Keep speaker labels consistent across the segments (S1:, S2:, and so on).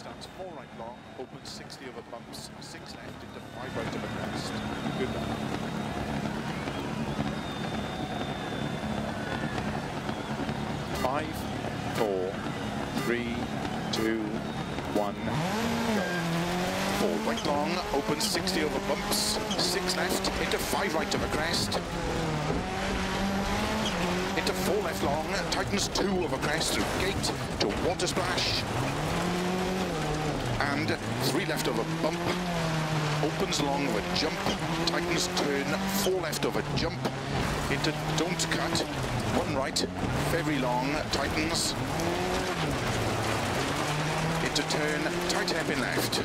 S1: stands four right long, opens 60 over bumps, six left into five right of crest. Good luck. Five, four, three, two, one, go. Four right long, opens 60 over bumps, six left into five right of crest. Into four left long, tightens two over crest through gate to water splash. And three left of a bump, opens long of a jump, tightens turn, four left of a jump, into don't cut, one right, very long, tightens, into turn, tight hairpin left,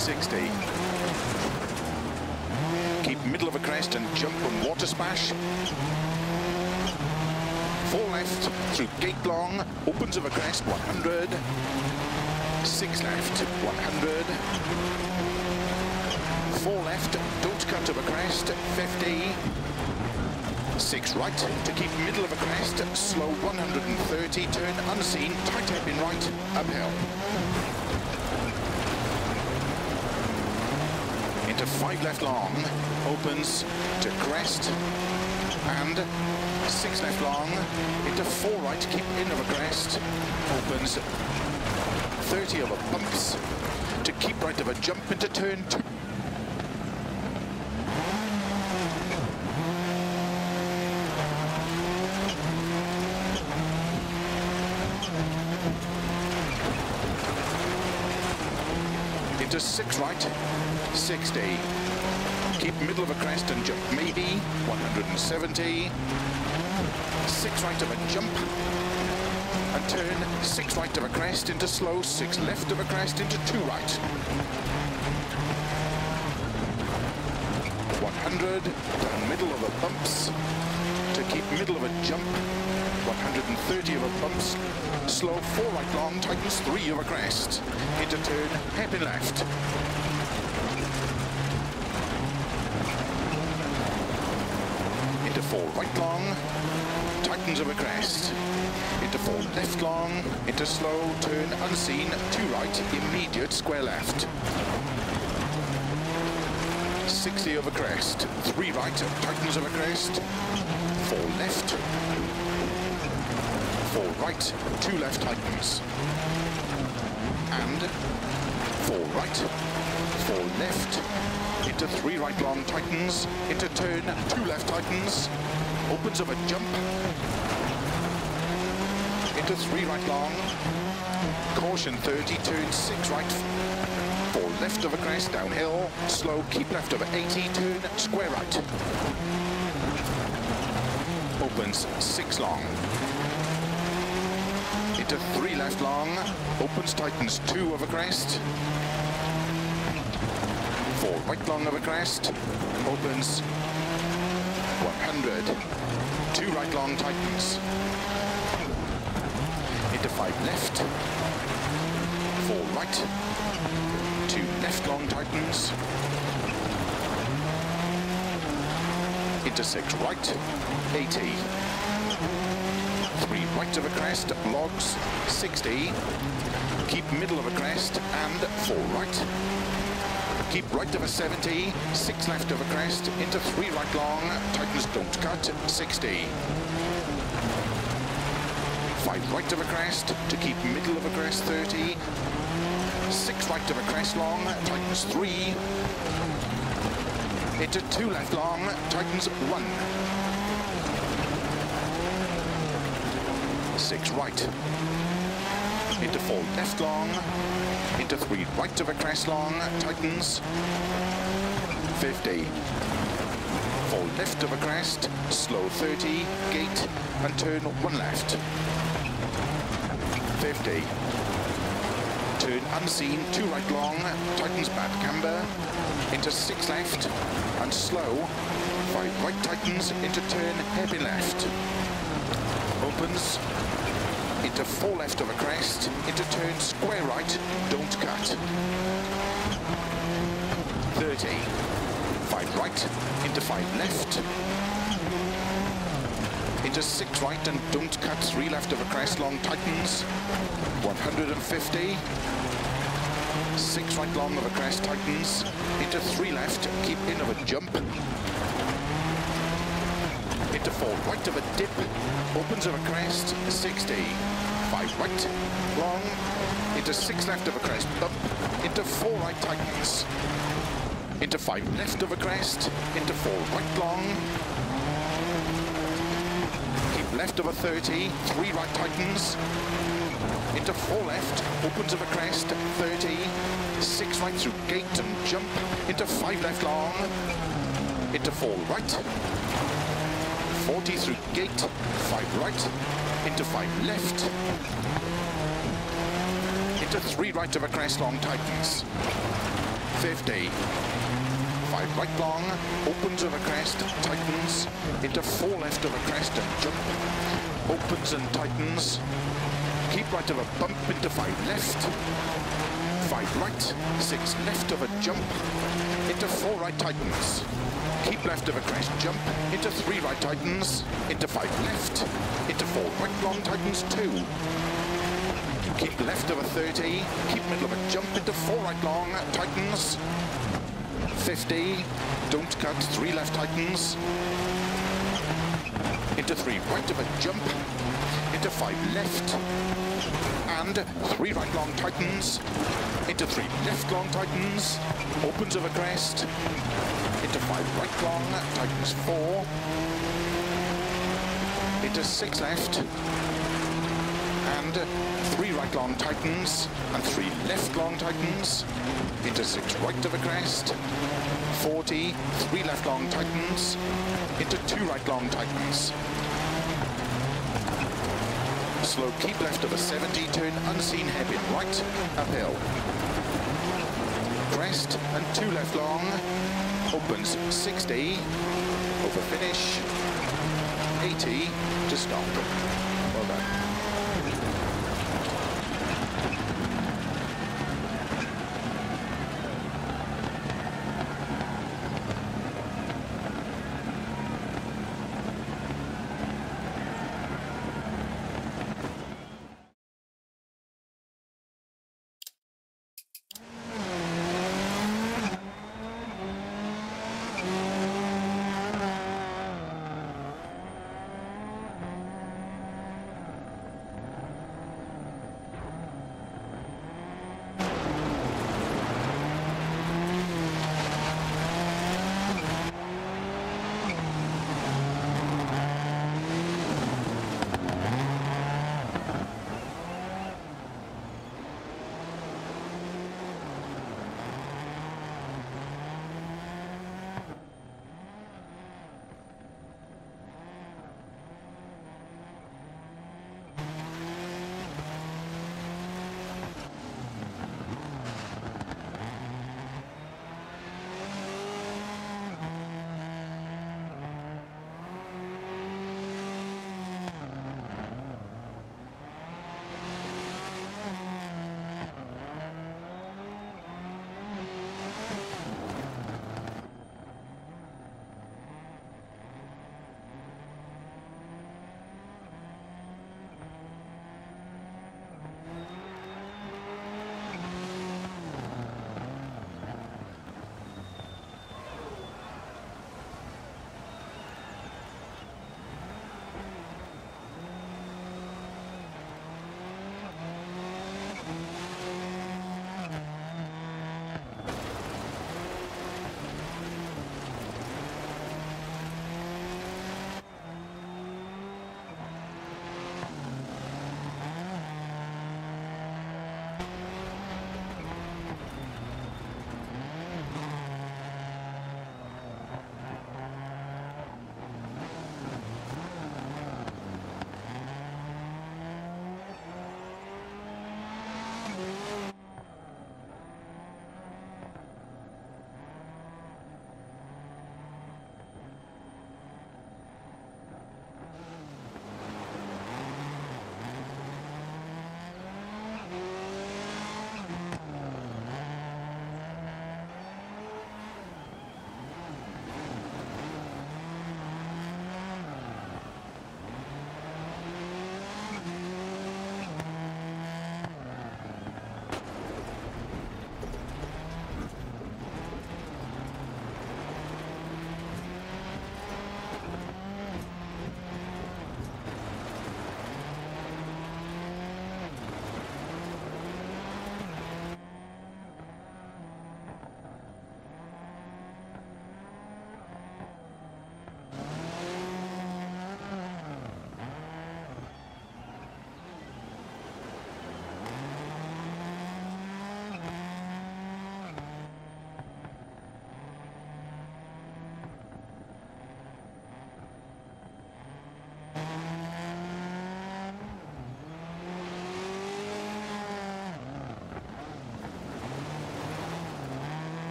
S1: 60, keep middle of a crest and jump and water splash, left, through gate long, opens of a crest, 100, six left, 100, four left, don't cut of a crest, 50, six right, to keep middle of a crest, slow 130, turn unseen, tight hairpin right, uphill. Into five left long, opens to crest, and six left long, into four right, keep in of a crest, opens 30 over bumps, to keep right of a jump into turn two. into six right, 60. Keep middle of a crest and jump maybe, 170. Six right of a jump, and turn six right of a crest into slow, six left of a crest into two right. 100, down middle of a bumps, to keep middle of a jump, 130 of a bumps, slow four right long, tightens three of a crest, into turn, hairpin left. Four right long, tightens a crest, into four left long, into slow, turn unseen, two right, immediate square left. 60 over crest, three right, tightens over crest, four left, four right, two left tightens, and four right, four left, into three right long tightens, into turn, two left tightens, opens of a jump, into three right long, caution 30, turn six right, four left of a crest, downhill, slow, keep left of 80, turn, square right. Opens six long. Into three left long, opens, tightens two a crest. Four right long a crest, opens 100. Two right long tightens. Into five left, four right, two left long tightens, into six right, 80, three right of a crest, logs, 60, keep middle of a crest, and four right, keep right of a 70, six left of a crest, into three right long, tightens don't cut, 60, five right of a crest, to keep middle of a crest, 30, six right of a crest long, tightens three, into two left long, tightens one, six right, into four left long, into three right of a crest long, tightens 50, four left of a crest, slow 30, gate, and turn one left, 50, turn unseen, two right long, tightens bad camber, into six left, and slow, five right tightens, into turn, hairpin left, opens, into four left of a crest, into turn, square right, don't cut, 30, five right, into five left, into into six right and don't cut three left of a crest long tightens. 150 six right long of a crest tightens. Into three left keep in of a jump. Into four right of a dip. Opens of a crest 60 five right? Long into six left of a crest bump into four right tightens into five left of a crest into four right long. Keep left of a 30, three right tightens, into four left, opens of a crest, 30, six right through gate and jump, into five left long, into four right, 40 through gate, five right, into five left, into three right of a crest long tightens, 50, five right long, opens of a crest, tightens, into four left of a crest and jump, opens and tightens, keep right of a bump into five. Left, five right, six left of a jump, into four right tightens, keep left of a crest jump, into three right tightens, into five left, into four right long tightens two, keep left of a 30, keep middle of a jump into four right long, tightens, 50, don't cut, three left tightens, into three right of a jump, into five left, and three right long tightens, into three left long tightens, opens of a crest, into five right long, tightens four, into six left, and three right long tightens and three left long tightens into six right of a crest. 40 three left long tightens into two right long tightens slow keep left of a 70 turn unseen hairpin right uphill. Crest and two left long. Opens 60 over finish 80 to stop